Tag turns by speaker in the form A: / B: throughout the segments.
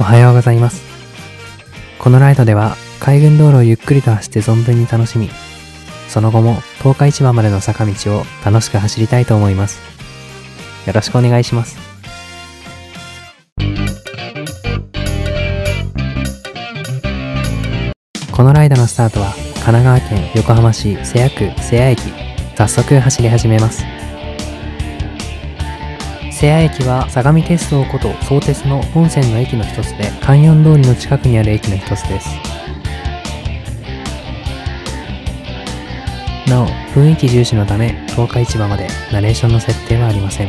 A: おはようございます。このライドでは海軍道路をゆっくりと走って存分に楽しみ、その後も東海市場までの坂道を楽しく走りたいと思います。よろしくお願いします。このライドのスタートは神奈川県横浜市瀬谷区瀬谷駅。早速走り始めます。瀬谷駅は相模鉄道こと相鉄の本線の駅の一つで関四通りの近くにある駅の一つです。なお雰囲気重視のため十日市場までナレーションの設定はありません。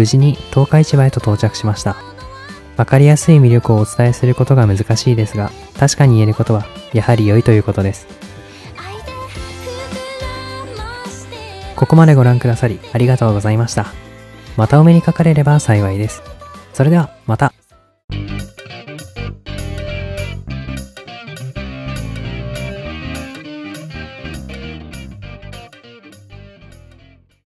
A: 無事に東海市場へと到着しました。わかりやすい魅力をお伝えすることが難しいですが、確かに言えることは、やはり良いということです。ここまでご覧くださりありがとうございました。またお目にかかれれば幸いです。それでは、また。